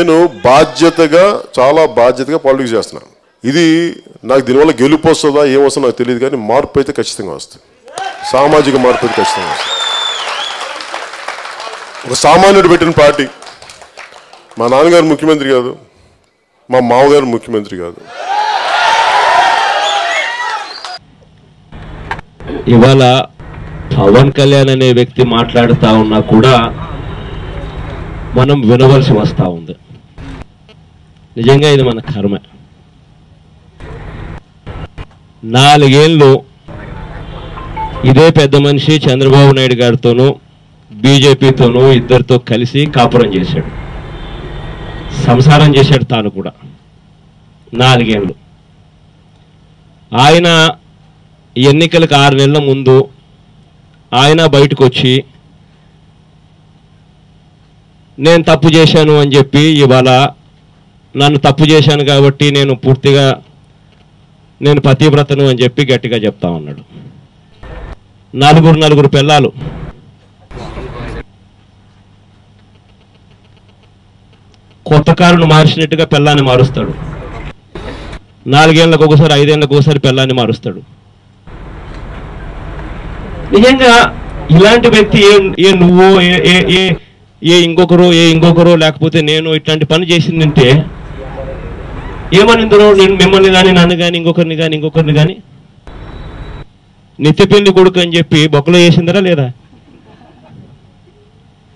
నేను బాధ్యతగా చాలా బాధ్యతగా పాలిటిక్స్ చేస్తున్నాను. ఇది నాకు దీనివల్ల గెలుపు వస్తుందా ఏమొస్తుందో నాకు తెలియదు కానీ మార్పు అయితే ఖచ్చితంగా వస్తుంది. సామాజిక మార్పు అయితే ఖచ్చితంగా వస్తుంది. ఒక సామాన్యుడు పెట్టిన పార్టీ మా నాన్నగారు ముఖ్యమంత్రి కాదు మా మామగారు ముఖ్యమంత్రి కాదు. ఇవాళ పవన్ కళ్యాణ్ అనే వ్యక్తి మాట్లాడుతూ ఉన్నా కూడా మనం వినవలసి వస్తూ ఉంది. నిజంగా ఇది మన కర్మ. నాలుగేళ్ళు ఇదే పెద్ద మనిషి చంద్రబాబు నాయుడు గారితోనూ బీజేపీతోనూ ఇద్దరితో కలిసి కాపురం చేశాడు. సంసారం చేశాడు తాను కూడా. నాలుగేళ్ళు. ఆయన ఎన్నికలకు ఆరు నెలల ముందు ఆయన బయటకు వచ్చి నేను తప్పు చేశాను అని చెప్పి ఇవాళ నన్ను తప్పు చేశాను కాబట్టి నేను పూర్తిగా నేను పతివ్రతను అని చెప్పి గట్టిగా చెప్తా ఉన్నాడు. నలుగురు నలుగురు పిల్లలు. కొత్త కారును మార్చినట్టుగా పిల్లాన్ని మారుస్తాడు. నాలుగేళ్ళకు ఒకసారి ఐదేళ్ళకు ఒకసారి పిల్లాన్ని మారుస్తాడు. నిజంగా ఇలాంటి వ్యక్తి ఏ ఏ నువ్వు ఏ ఏ ఏ ఇంకొకరు ఏ ఇంకొకరు లేకపోతే నేను ఇట్లాంటి పని చేసిందంటే ఏమనిందరో నేను మిమ్మల్ని కానీ నన్ను కానీ ఇంకొకరిని కానీ ఇంకొకరిని కానీ నిత్యపిండి కొడుకు అని చెప్పి బొక్కలో వేసిందరా లేదా?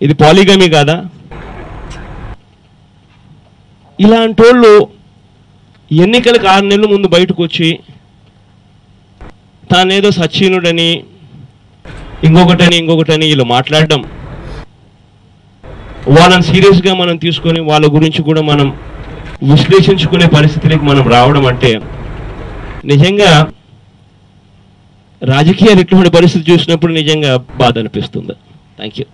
ఇది పాలిగమి కాదా? ఇలాంటి వాళ్ళు ఎన్నికలకు ఆరు నెలల ముందు బయటకు వచ్చి తానేదో సచ్చీనుడని ఇంకొకటని ఇంకొకటని వీళ్ళు మాట్లాడడం. వాళ్ళని సీరియస్గా మనం తీసుకొని వాళ్ళ గురించి కూడా మనం విశ్లేషించుకునే పరిస్థితికి మనం రావడం అంటే నిజంగా రాజకీయాలు ఇటువంటి పరిస్థితి చూసినప్పుడు నిజంగా బాధ అనిపిస్తుంది. Thank you